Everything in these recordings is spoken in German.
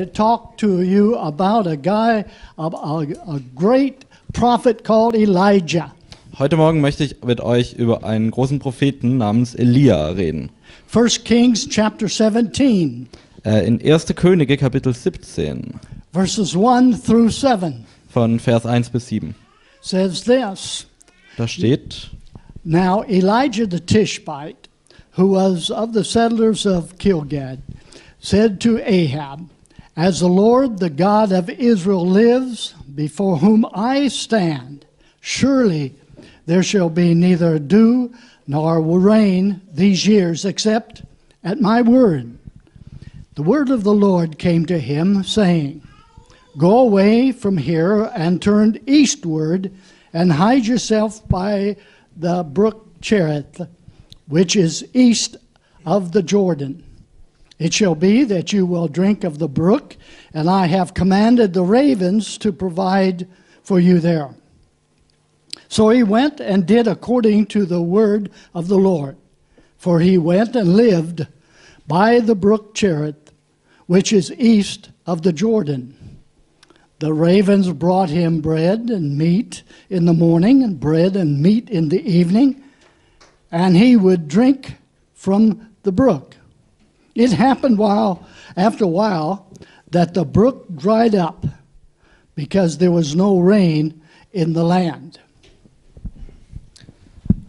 to talk to you about a guy, a, a, great prophet called Elijah. Heute Morgen möchte ich mit euch über einen großen Propheten namens Elia reden. 1 Kings chapter 17, Äh, in 1. Könige Kapitel 17 verses 1 through 7 von Vers 1 bis 7. says this Da steht, Now Elijah the Tishbite, who was of the settlers of Kilgad, said to Ahab, As the Lord, the God of Israel, lives, before whom I stand, surely there shall be neither dew nor rain these years, except at my word. The word of the Lord came to him, saying, Go away from here and turn eastward and hide yourself by the brook Cherith, which is east of the Jordan. It shall be that you will drink of the brook, and I have commanded the ravens to provide for you there. So he went and did according to the word of the Lord. For he went and lived by the brook Cherith, which is east of the Jordan. The ravens brought him bread and meat in the morning, and bread and meat in the evening, and he would drink from the brook. It happened while after a while that the brook dried up because there was no rain in the land.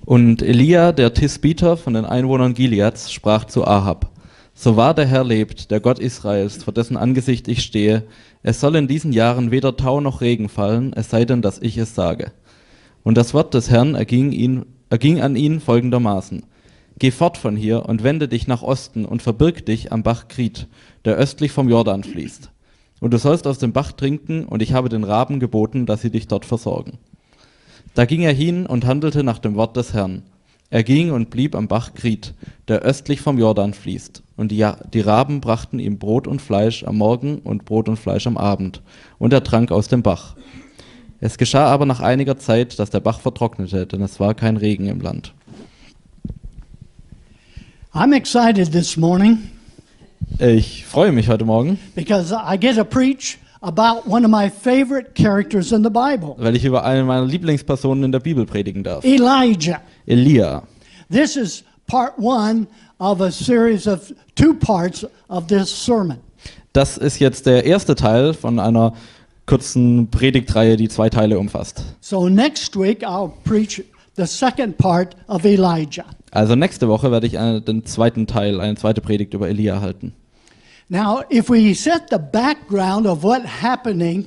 Und Elia, der Tisbiter von den Einwohnern Gileads, sprach zu Ahab, So wahr der Herr lebt, der Gott Israels, vor dessen Angesicht ich stehe, es soll in diesen Jahren weder Tau noch Regen fallen, es sei denn, dass ich es sage. Und das Wort des Herrn erging, ihn, erging an ihn folgendermaßen. Geh fort von hier und wende dich nach Osten und verbirg dich am Bach Krit, der östlich vom Jordan fließt. Und du sollst aus dem Bach trinken, und ich habe den Raben geboten, dass sie dich dort versorgen. Da ging er hin und handelte nach dem Wort des Herrn. Er ging und blieb am Bach Krit, der östlich vom Jordan fließt. Und die, die Raben brachten ihm Brot und Fleisch am Morgen und Brot und Fleisch am Abend. Und er trank aus dem Bach. Es geschah aber nach einiger Zeit, dass der Bach vertrocknete, denn es war kein Regen im Land. I'm excited this morning Ich freue mich heute Morgen, because I get to preach about one of my favorite characters in the Bible, weil ich über eine meiner Lieblingspersonen in der Bibel predigen darf. Elijah. Elia. This is part one of a series of two parts of this sermon. Das ist jetzt der erste Teil von einer kurzen Predigtreihe, die zwei Teile umfasst. So next week I'll preach the second part of Elijah. Also nächste Woche werde ich eine, den zweiten Teil, eine zweite Predigt über Elia halten. Now, if we set the background of what happening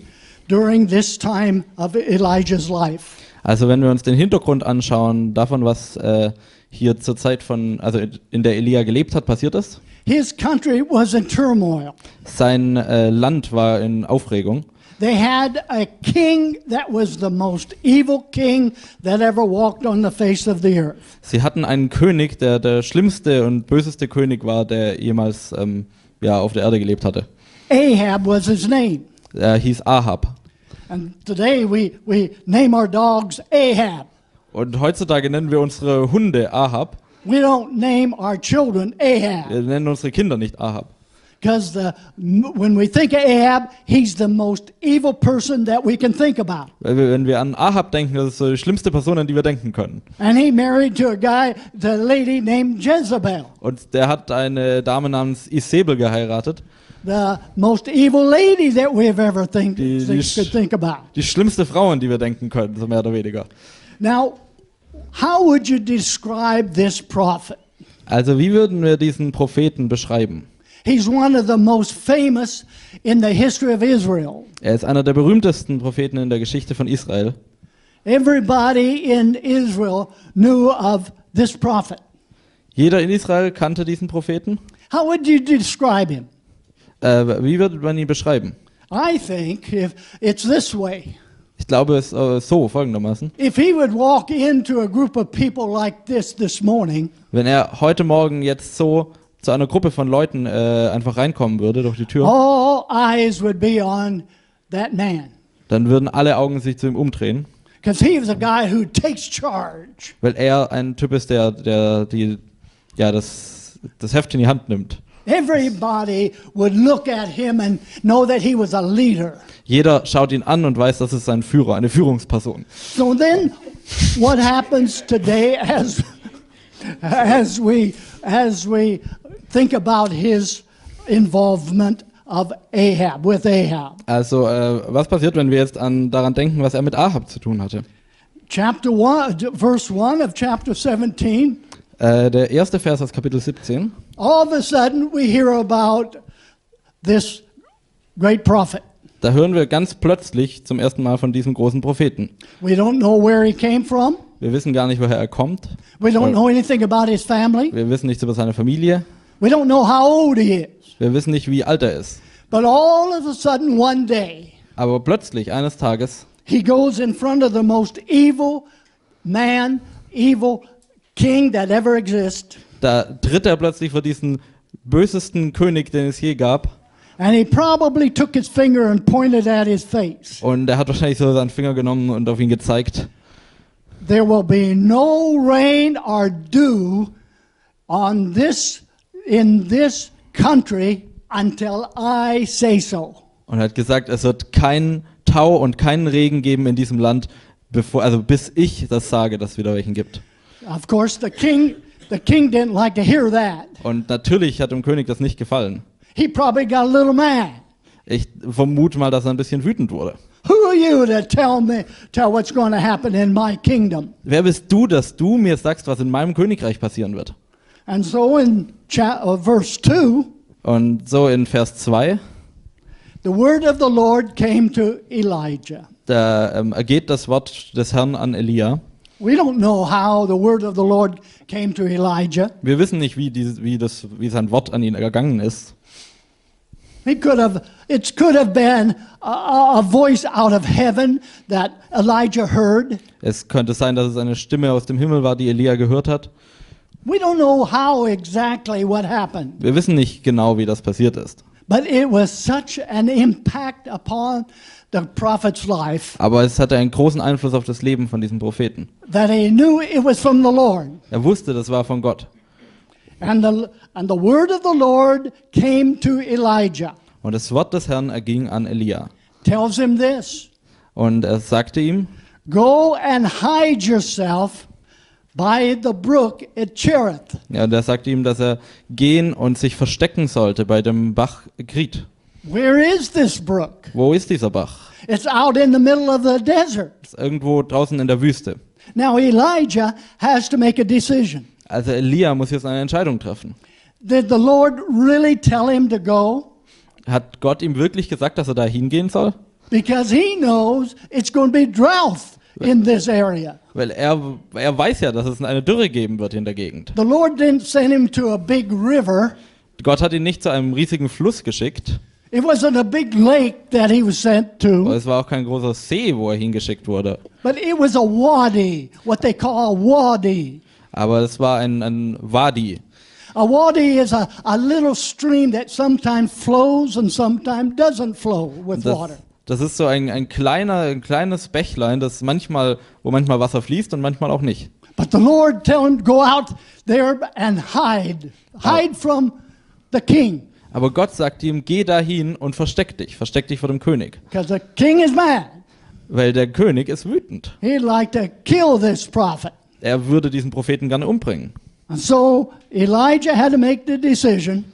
during this time of Elijah's life, Also wenn wir uns den Hintergrund anschauen davon, was äh, hier zur Zeit von, also in- in der Elia gelebt hat, passiert ist. his country was in turmoil. Sein äh, Land war in Aufregung. They had a king that was the most evil king that ever walked on the face of the earth. Sie hatten einen König, der der schlimmste und böseste König war, der jemals ähm, ja, auf der Erde gelebt hatte. Ahab was his name. Er hieß Ahab. And today we, we name our dogs Ahab. Und heutzutage nennen wir unsere Hunde Ahab. We don't name our children Ahab Wir nennen unsere Kinder nicht Ahab. Because when we think of Ahab, he's the most evil person that we can think about. Wenn wir an Ahab denken, das ist die schlimmste Person, an die wir denken können. And he married to a guy, the lady named Jezebel, Und der hat eine Dame namens Isabel geheiratet. the most evil lady that we've ever think, Die- die could think about. Die schlimmste Frau, an die wir denken können, so mehr oder weniger. Now, how would you describe this prophet? Also wie würden wir diesen Propheten beschreiben? He's one of the most famous in the history of Israel. Er ist einer der berühmtesten Propheten in der Geschichte von Israel. Everybody in Israel knew of this prophet. Jeder in Israel kannte diesen Propheten. How would you describe him? Äh, wie würde man ihn beschreiben? I think if it's this way. Ich glaube es äh, so folgendermaßen. If he would walk into a group of people like this this morning, Wenn er heute Morgen jetzt so zu einer Gruppe von Leuten äh, einfach reinkommen würde durch die Tür, all eyes would be on that man. dann würden alle Augen sich zu ihm umdrehen, Because he was a guy who takes charge. weil er ein Typ ist, der, der die, ja, das, das Heft in die Hand nimmt. Everybody would look at him and know that he was a leader. Jeder schaut ihn an und weiß, das ist ein Führer, eine Führungsperson. So then, what happens today as as we as we think about his involvement of Ahab with Ahab? Also, äh, was passiert, wenn wir jetzt an, daran denken, was er mit Ahab zu tun hatte? Chapter one, verse one of chapter seventeen. Äh, der erste Vers aus Kapitel 17. All of a sudden, we hear about this great prophet. Da hören wir ganz plötzlich zum ersten Mal von diesem großen Propheten. We don't know where he came from. Wir wissen gar nicht, woher er kommt. We don't know anything about his family. Wir wissen nichts über seine Familie. We don't know how old he is. Wir wissen nicht, wie alt er ist. But all of a sudden, one day, Aber plötzlich, eines Tages, he goes in front of the most evil man, evil king that ever exists. da tritt er plötzlich vor diesen bösesten König, den es je gab. And he probably took his finger and pointed at his face. Und er hat wahrscheinlich so seinen Finger genommen und auf ihn gezeigt. There will be no rain or dew on this in this country until I say so. Und hat gesagt, es wird keinen Tau und keinen Regen geben in diesem Land, bevor, also bis ich das sage, dass es wieder welchen gibt. Of course, the king the king didn't like to hear that. Und natürlich hat dem König das nicht gefallen. He probably got a little mad. Ich vermute mal, dass er ein bisschen wütend wurde. Who are you to tell me tell what's going to happen in my kingdom? Wer bist du, dass du mir sagst, was in meinem Königreich passieren wird? And so in uh, verse 2, Und so in Vers 2, the word of the Lord came to Elijah. da ähm, ergeht das Wort des Herrn an Elia. We don't know how the word of the Lord came to Elijah. Wir wissen nicht, wie, dieses, wie, das, wie sein Wort an ihn ergangen ist. He could have, it could have been a, a voice out of heaven that Elijah heard. Es könnte sein, dass es eine Stimme aus dem Himmel war, die Elia gehört hat. Exactly what happened, Wir wissen nicht genau, wie das passiert ist. but it was such an impact upon the prophet's life Aber es hatte einen großen Einfluss auf das Leben von diesem Propheten. that he knew it was from the Lord. Er wusste, das war von Gott. And the, and the word of the Lord came to Elijah, Und das Wort des Herrn erging an Elia. tells him this Und er sagte ihm, Go and hide yourself by the brook at Cherith. ja, und er sagte ihm, dass er gehen und sich verstecken sollte bei dem Bach Krit. Where is this brook? Wo ist dieser Bach? It's out in the middle of the desert. Ist irgendwo draußen in der Wüste. Now, Elijah has to make a decision. Also Elia muss jetzt eine Entscheidung treffen. Did the Lord really tell him to go? Hat Gott ihm wirklich gesagt, dass er da hingehen soll? Because he knows it's going to be drought in this area. Weil er, er weiß ja, dass es eine Dürre geben wird in der Gegend. The Lord didn't send him to a big river. Gott hat ihn nicht zu einem riesigen Fluss geschickt. It wasn't a big lake that he was sent to, Es war auch kein großer See, wo er hingeschickt wurde. but it was a wadi, what they call a wadi. Aber es war ein, ein Wadi. A wadi is a, a little stream that sometimes flows and sometimes doesn't flow with Das, water. Das ist so ein, ein, kleiner, ein kleines Bächlein, das manchmal, wo manchmal Wasser fließt und manchmal auch nicht. But the Lord tell him, go out there and hide. Hide from the king. Aber Gott sagt ihm, geh dahin und versteck dich. Versteck dich vor dem König. Because the king is mad. Weil der König ist wütend. He'd like to kill this prophet. Er würde diesen Propheten gerne umbringen. And so Elijah had to make the decision,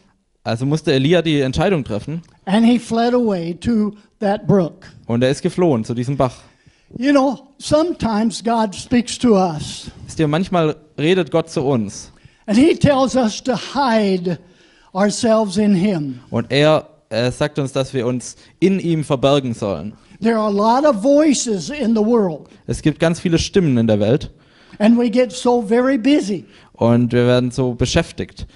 Also musste Elia die Entscheidung treffen and he fled away to that brook. und er ist geflohen zu diesem Bach. You know, sometimes God speaks to us, Wisst ihr, manchmal redet Gott zu uns and he tells us to hide ourselves in him. und er, er sagt uns, dass wir uns in ihm verbergen sollen. There are a lot of voices in the world, Es gibt ganz viele Stimmen in der Welt and we get so very busy. und wir werden so beschäftigt.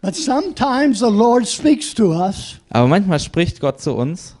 But sometimes the Lord speaks to us. Aber manchmal spricht Gott zu uns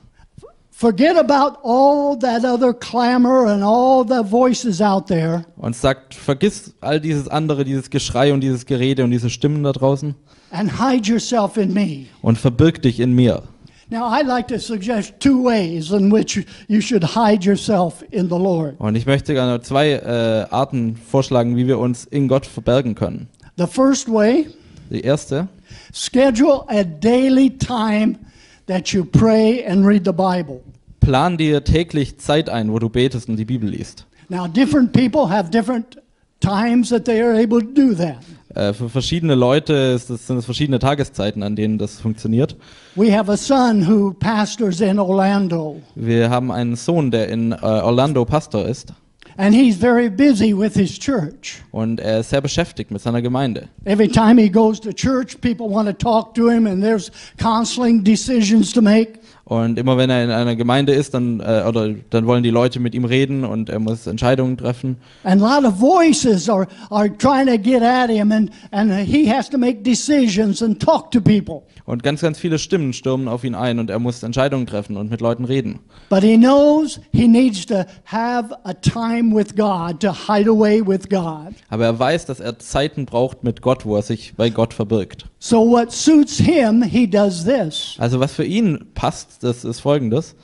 und sagt, vergiss all dieses andere, dieses Geschrei und dieses Gerede und diese Stimmen da draußen and hide yourself in me. und verbirg dich in mir. Now, I'd like to suggest two ways in which you should hide yourself in the Lord. Und ich möchte gerne zwei äh, Arten vorschlagen, wie wir uns in Gott verbergen können. The first way Die erste, schedule a daily time that you pray and read the Bible. Plan dir täglich Zeit ein, wo du betest und die Bibel liest. Now, different people have different times that they are able to do that. Äh, für verschiedene Leute ist das, sind es verschiedene Tageszeiten, an denen das funktioniert. We have a son who pastors in Orlando, Wir haben einen Sohn, der in äh, Orlando Pastor ist and he's very busy with his church. und er ist sehr beschäftigt mit seiner Gemeinde. Every time he goes to church, people want to talk to him, and there's counseling decisions to make. Und immer wenn er in einer Gemeinde ist, dann, äh, oder, dann wollen die Leute mit ihm reden und er muss Entscheidungen treffen. And a lot of voices are, are trying to get at him, and, and he has to make decisions and talk to people. Und ganz, ganz viele Stimmen stürmen auf ihn ein und er muss Entscheidungen treffen und mit Leuten reden. But he knows he needs to have a time with God, to hide away with God. Aber er weiß, dass er Zeiten braucht mit Gott, wo er sich bei Gott verbirgt. So what suits him, he does this. Also was für ihn passt, das ist folgendes.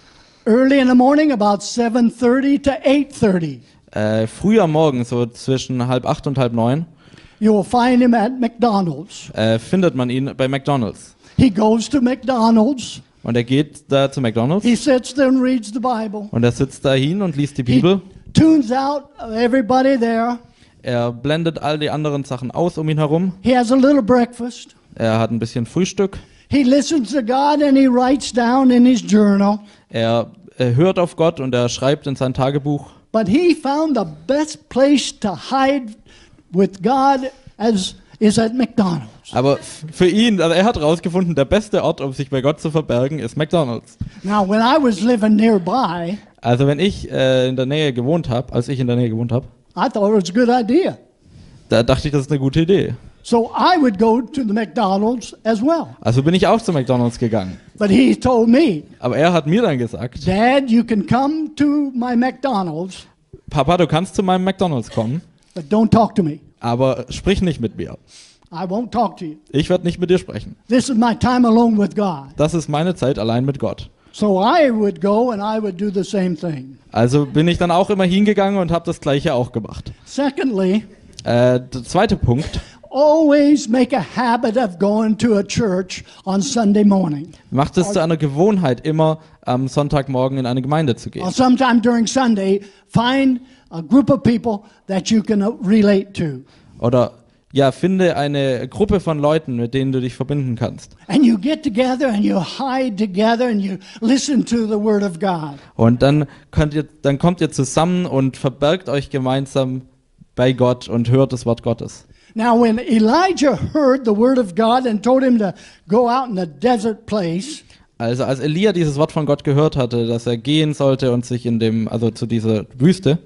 Early in the morning, about 7.30 to 8.30, Äh, früh am Morgen, so zwischen halb acht und halb neun, you will find him at McDonald's. äh, findet man ihn bei McDonald's. He goes to McDonald's. Und er geht da zu McDonald's He sits there and reads the Bible. und er sitzt da hin und liest die He Bibel. tunes out everybody there. Er blendet all die anderen Sachen aus um ihn herum. He has a little breakfast. Er hat ein bisschen Frühstück. He listens to God and he writes down in his journal. Er äh, hört auf Gott und er schreibt in sein Tagebuch. But he found the best place to hide with God as is at McDonald's. Aber für ihn, also er hat herausgefunden, der beste Ort, um sich bei Gott zu verbergen, ist McDonald's. Now, when I was living nearby, Also wenn ich äh, in der Nähe gewohnt habe, als ich in der Nähe gewohnt habe, I thought it was a good idea. da dachte ich, das ist eine gute Idee. So I would go to the McDonald's as well. Also bin ich auch zu McDonald's gegangen. But he told me, Aber er hat mir dann gesagt, Dad, you can come to my McDonald's, Papa, du kannst zu meinem McDonald's kommen, but don't talk to me. aber sprich nicht mit mir. I won't talk to you. Ich werde nicht mit dir sprechen. This is my time alone with God. Das ist meine Zeit allein mit Gott. So I would go and I would do the same thing. Also bin ich dann auch immer hingegangen und habe das gleiche auch gemacht. Secondly, Äh, der zweite Punkt, always make a habit of going to a church on Sunday morning macht es zu einer Gewohnheit, immer am Sonntagmorgen in eine Gemeinde zu or gehen. sometime during Sunday. Find a group of people that you can uh, relate to. Oder ja, finde eine Gruppe von Leuten, mit denen du dich verbinden kannst. And you get together and you hide together and you listen to the Word of God. Und dann könnt ihr, dann kommt ihr zusammen und verbergt euch gemeinsam bei Gott und hört das Wort Gottes. Now, when Elijah heard the Word of God and told him to go out in a desert place, Also als Elia dieses Wort von Gott gehört hatte, dass er gehen sollte und sich in dem, also zu dieser Wüste,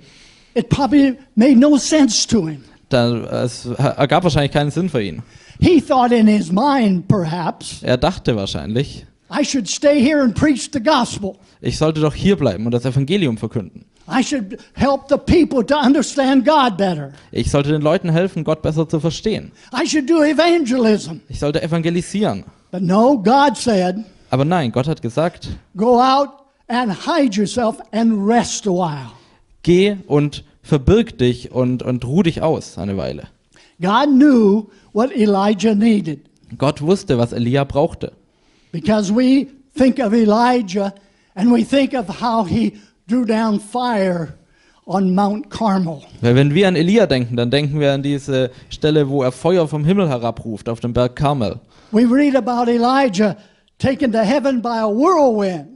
it probably made no sense to him. dann es ergab wahrscheinlich keinen Sinn für ihn. He thought in his mind, perhaps, Er dachte wahrscheinlich, I should stay here and preach the gospel. ich sollte doch hier bleiben und das Evangelium verkünden. I should help the people to understand God better. Ich sollte den Leuten helfen, Gott besser zu verstehen. I should do evangelism. Ich sollte evangelisieren. But no, God said, Aber nein, Gott hat gesagt, go out and hide yourself and rest a while. geh und verbirg dich und, und ruh dich aus eine Weile. God knew what Elijah needed Gott wusste, was Elia brauchte. because we think of Elijah and we think of how he drew down fire on Mount Carmel. Weil wenn wir an Elia denken, dann denken wir an diese Stelle, wo er Feuer vom Himmel herabruft auf dem Berg Karmel. We read about Elijah taken to heaven by a whirlwind.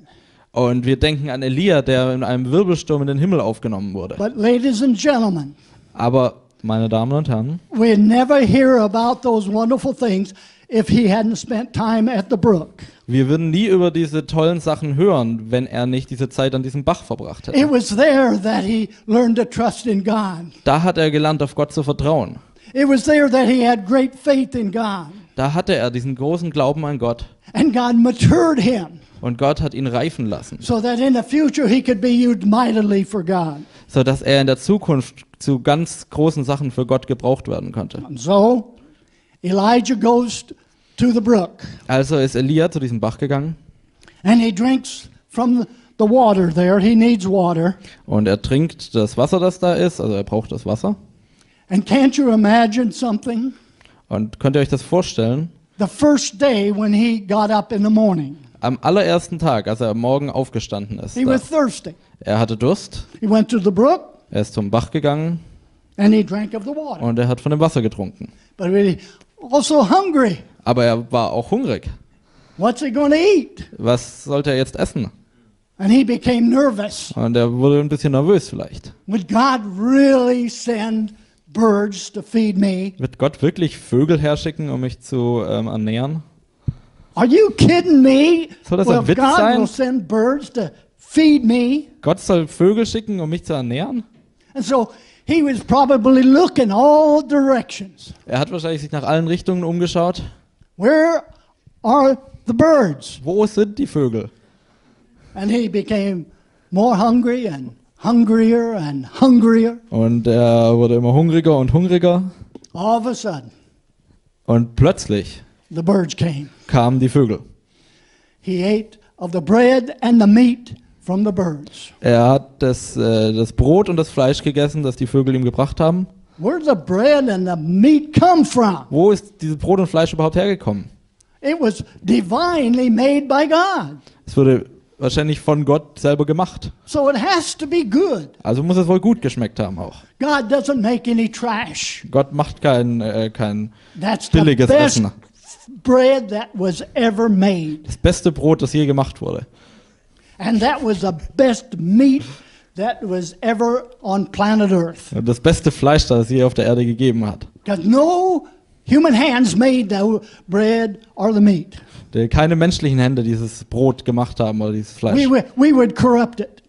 Und wir denken an Elia, der in einem Wirbelsturm in den Himmel aufgenommen wurde. But, ladies and gentlemen, Aber, meine Damen und Herren, we'd never hear about those wonderful things if he hadn't spent time at the brook. Wir würden nie über diese tollen Sachen hören, wenn er nicht diese Zeit an diesem Bach verbracht It hätte. was there that he learned to trust in God. Da hat er gelernt, auf Gott zu vertrauen. It was there that he had great faith in God. Da hatte er diesen großen Glauben an Gott. And God matured him Und Gott hat ihn reifen lassen, so that in the future he could be used mightily for God. sodass er in der Zukunft zu ganz großen Sachen für Gott gebraucht werden konnte. And so Elijah goes to the brook Also ist Elia zu diesem Bach gegangen and he drinks from the water there. He needs water. und er trinkt das Wasser, das da ist, also er braucht das Wasser. And can't you imagine something? Und könnt ihr euch das vorstellen? The first day when he got up in the morning, Am allerersten Tag, als er am Morgen aufgestanden ist, he da, was thirsty. er hatte Durst, He went to the brook er ist zum Bach gegangen and he drank of the water. und er hat von dem Wasser getrunken. But really, also hungry. Aber er war auch hungrig. What's he to eat? Was sollte er jetzt essen? And he became nervous. Und er wurde ein bisschen nervös vielleicht. Would God really send birds to feed me? Wird Gott wirklich Vögel herschicken, um mich zu ähm, ernähren? Are you kidding me? Soll das well, ein Witz God sein? will send birds to feed me. Gott soll Vögel schicken, um mich zu ernähren? And so he was probably looking all directions. Er hat wahrscheinlich sich nach allen Richtungen umgeschaut. Where are the birds? Wo sind die Vögel? And he became more hungry and hungrier and hungrier. Und er wurde immer hungriger und hungriger. All of a sudden, Und plötzlich the birds came. kamen die Vögel. He ate of the bread and the meat from the birds. Er hat das, äh, das Brot und das Fleisch gegessen, das die Vögel ihm gebracht haben. Where did the bread and the meat come from? Wo ist dieses Brot und Fleisch überhaupt hergekommen? It was divinely made by God. Es wurde wahrscheinlich von Gott selber gemacht. So it has to be good. Also muss es wohl gut geschmeckt haben auch. God doesn't make any trash. Gott macht kein, äh, kein That's the billiges best Essen. bread that was ever made. Das beste Brot, das je gemacht wurde. And that was the best meat that was ever on planet Earth. Das beste Fleisch, das es je auf der Erde gegeben hat. Because no human hands made the bread or the meat. Der- Keine menschlichen Hände dieses Brot gemacht haben oder dieses We, Fleisch. would- we would corrupt it,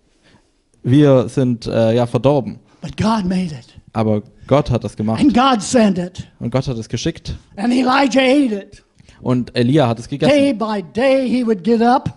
Wir sind äh, ja verdorben. but God made it. Aber Gott hat das gemacht. And God sent it. Und Gott hat es geschickt. And Elijah ate it. Und Elia hat es Day gegessen. by day he would get up,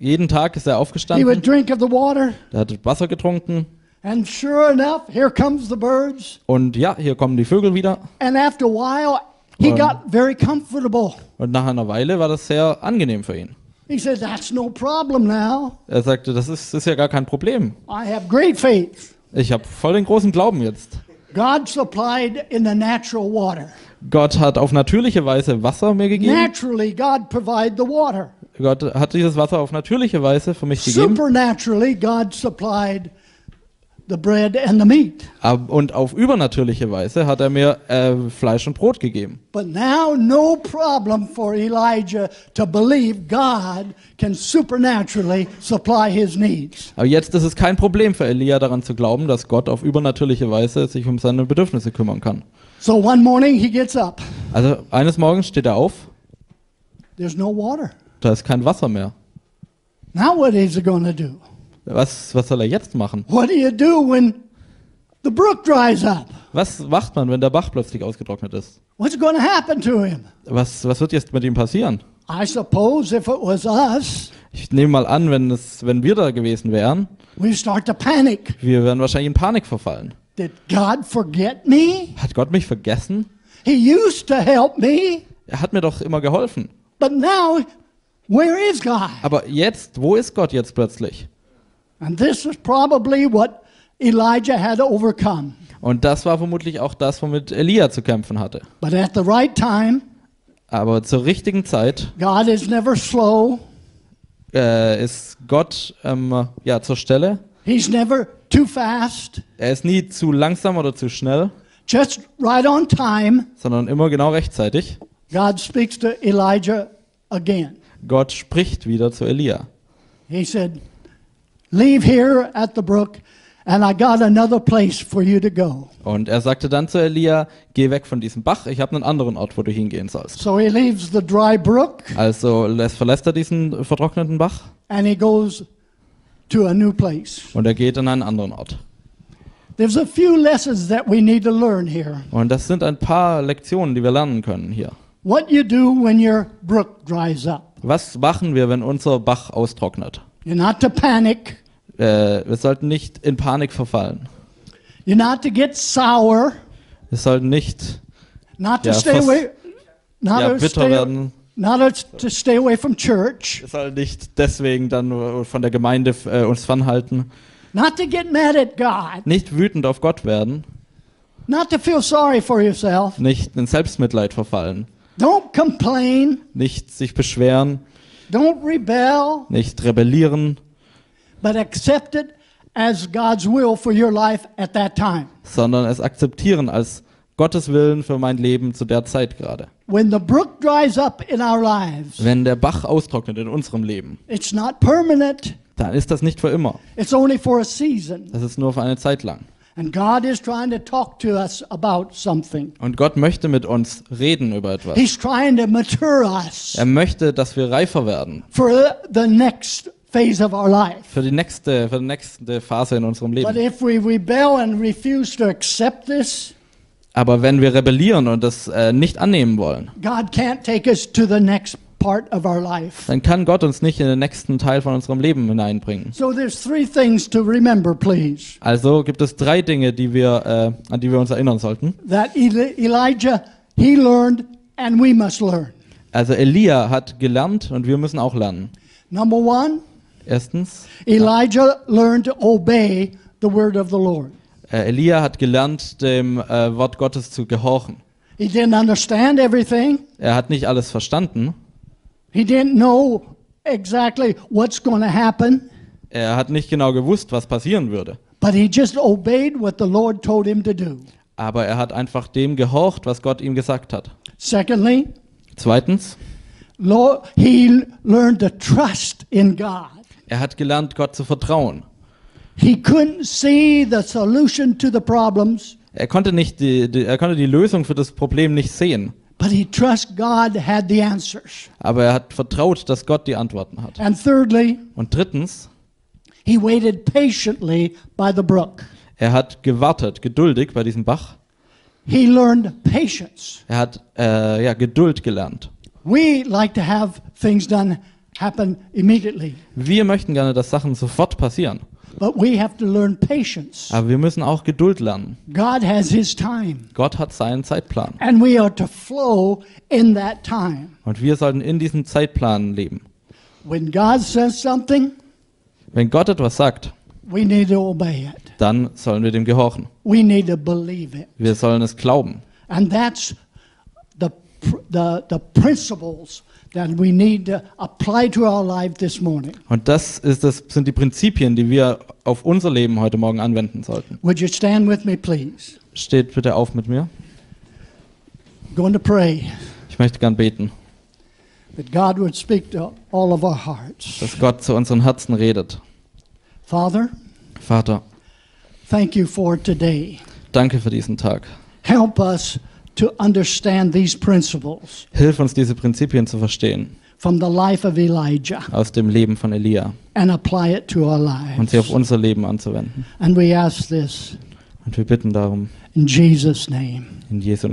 Jeden Tag ist er he would aufgestanden. drink of the water, Er hat Wasser getrunken. and sure enough, here comes the birds. Und ja, hier kommen die Vögel wieder. And after a while, he Wow. got very comfortable. Und nach einer Weile war das sehr angenehm für ihn. He said, That's no problem now. Er sagte, das ist, ist ja gar kein Problem. I have great faith. Ich habe voll den großen Glauben jetzt. God supplied in the natural water. Gott hat auf natürliche Weise Wasser mir gegeben. Naturally, God provided the water. Gott hat dieses Wasser auf natürliche Weise für mich gegeben. Supernaturally, God supplied the bread and the meat. Und auf übernatürliche Weise hat er mir äh, Fleisch und Brot gegeben. But now, no problem for Elijah to believe God can supernaturally supply his needs. Aber jetzt ist es kein Problem für Elia daran zu glauben, dass Gott auf übernatürliche Weise sich um seine Bedürfnisse kümmern kann. So one morning he gets up. Also eines Morgens steht er auf, There's no water. Da ist kein Wasser mehr. Now what is he to do? Was, was soll er jetzt machen? What do you do when the brook dries up? Was macht man, wenn der Bach plötzlich ausgetrocknet ist? What's to happen to him? Was, was wird jetzt mit ihm passieren? I suppose if it was us, Ich nehme mal an, wenn, es, wenn wir da gewesen wären, we start to panic. wir wären wahrscheinlich in Panik verfallen. Did God forget me? Hat Gott mich vergessen? He used to help me, Er hat mir doch immer geholfen. but now where is God? Aber jetzt, wo ist Gott jetzt plötzlich? And this is probably what Elijah had overcome. Und das war vermutlich auch das, womit Elia zu kämpfen hatte. But at the right time, Aber zur richtigen Zeit God is never slow. äh, ist Gott ähm, ja, zur Stelle. He's never too fast. Er ist nie zu langsam oder zu schnell, Just right on time, sondern immer genau rechtzeitig. God speaks to Elijah again. Gott spricht wieder zu Elia. He said, Leave here at the brook, and I got another place for you to go. Und er sagte dann zu Elia, geh weg von diesem Bach, ich habe einen anderen Ort, wo du hingehen sollst. So he leaves the dry brook Also lässt, verlässt er diesen vertrockneten Bach and he goes to a new place. und er geht an einen anderen Ort. There's a few lessons that we need to learn here. Und das sind ein paar Lektionen, die wir lernen können hier. What you do when your brook dries up. Was machen wir, wenn unser Bach austrocknet? You're not to panic. Äh, wir sollten nicht in Panik verfallen. You're not to get sour. Wir sollten nicht Not to Ja, stay away. Not ja, bitter stay, werden. not to stay away from church. Wir sollen nicht deswegen dann nur von der Gemeinde äh, uns fernhalten. Not to get mad at God. Nicht wütend auf Gott werden. Not to feel sorry for yourself. nicht in Selbstmitleid verfallen, Don't complain. nicht sich beschweren, Don't rebel. nicht rebellieren, But accept it as God's will for your life at that time. sondern es akzeptieren als Gottes Willen für mein Leben zu der Zeit gerade. When the brook dries up in our lives, Wenn der Bach austrocknet in unserem Leben, it's not permanent, dann ist das nicht für immer. it's only for a season. Das ist nur für eine Zeit lang. And God is trying to talk to us about something. Und Gott möchte mit uns reden über etwas. He's trying to mature us Er möchte, dass wir reifer werden for the next phase of our life. für die nächste, für die nächste Phase in unserem But Leben. if we rebel and refuse to accept this, Aber wenn wir rebellieren und das äh, nicht annehmen wollen, God can't take us to the next dann kann Gott uns nicht in den nächsten Teil von unserem Leben hineinbringen. So there's three things to remember, please. Also gibt es drei Dinge, die wir, äh, an die wir uns erinnern sollten. That Eli- Elijah, he learned and we must learn. Also Elia hat gelernt und wir müssen auch lernen. Number one, Erstens, Elijah learned to obey the word of the Lord. äh, Elia hat gelernt, dem äh, Wort Gottes zu gehorchen. He didn't understand everything. Er hat nicht alles verstanden. He didn't know exactly what's going to happen, Er hat nicht genau gewusst, was passieren würde. but he just obeyed what the Lord told him to do. Aber er hat einfach dem gehorcht, was Gott ihm gesagt hat. Secondly, Zweitens, Lord, he learned to trust in God. er hat gelernt, Gott zu vertrauen. He couldn't see the solution to the problems, Er konnte, nicht die, die, er konnte die Lösung für das Problem nicht sehen. But he trusted God had the answers. Aber er hat vertraut, dass Gott die Antworten hat. And thirdly, Und drittens, he waited patiently by the brook. er hat gewartet, geduldig bei diesem Bach. He learned patience. Er hat äh, ja, Geduld gelernt. We like to have things done happen immediately, Wir möchten gerne, dass Sachen sofort passieren. But we have to learn patience. Aber wir müssen auch Geduld lernen. God has his time, Gott hat seinen Zeitplan. and we are to flow in that time. Und wir sollten in diesem Zeitplan leben. When God says something, Wenn Gott etwas sagt, we need to obey it. dann sollen wir dem gehorchen. We need to believe it. Wir sollen es glauben. And that's the, the principles that we need to apply to our life this morning. Und das, ist das sind die Prinzipien, die wir auf unser Leben heute Morgen anwenden sollten. Would you stand with me, please? Steht bitte auf mit mir. going to pray Ich möchte gern beten, that God would speak to all of our hearts. dass Gott zu unseren Herzen redet. Father, Vater, thank you for today. danke für diesen Tag. Help us to understand these principles Hilf uns, diese Prinzipien zu verstehen from the life of Elijah aus dem Leben von Elia and apply it to our und sie auf lives. unser Leben anzuwenden. And we ask this Und wir bitten darum, in Jesus' name. in Jesu